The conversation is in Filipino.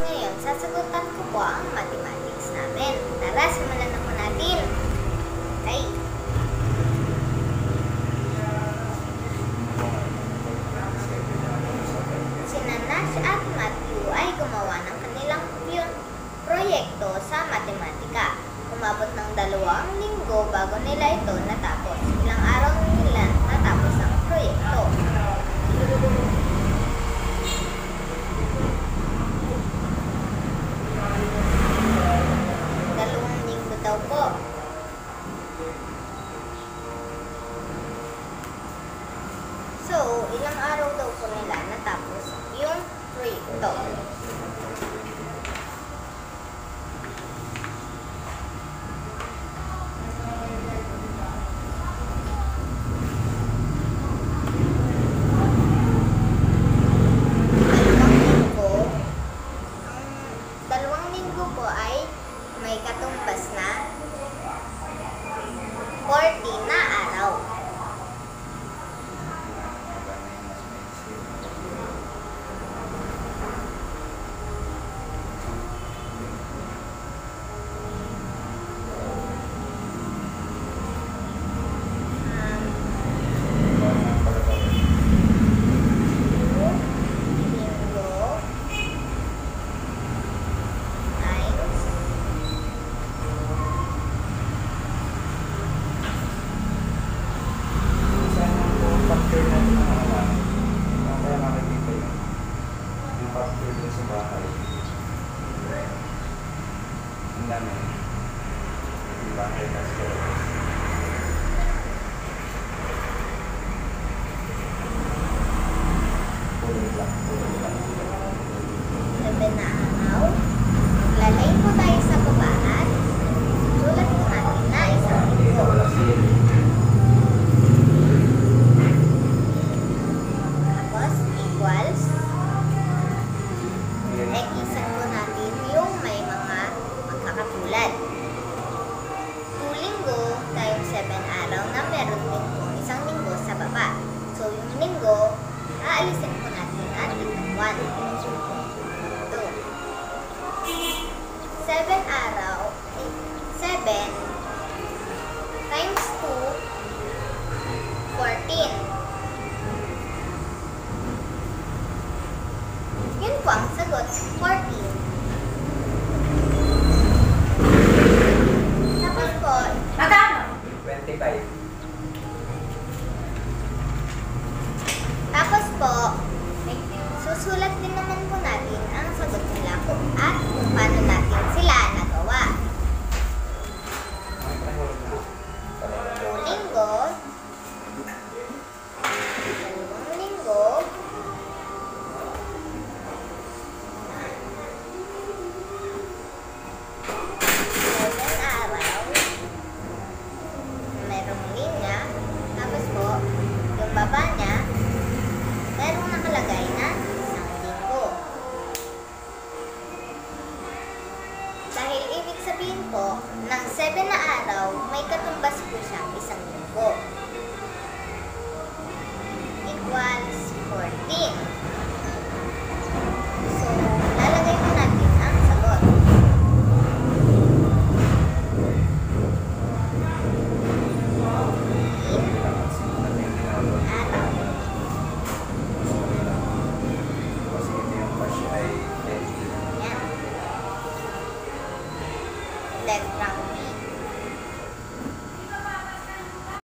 ngayon, sasagutan ko po ang mathematics namin. Tara, simulan na natin. Okay. Sina Nash at Matthew ay gumawa ng kanilang proyekto sa matematika. Umabot ng dalawang linggo bago nila ito na ilang araw daw po nila natapos yung proyekto. ay may katumbas na 40 na about high-test deliveries. quanh Tulad din naman po na po, ng 7 na araw, may katumbas po siyang isang linggo. letra.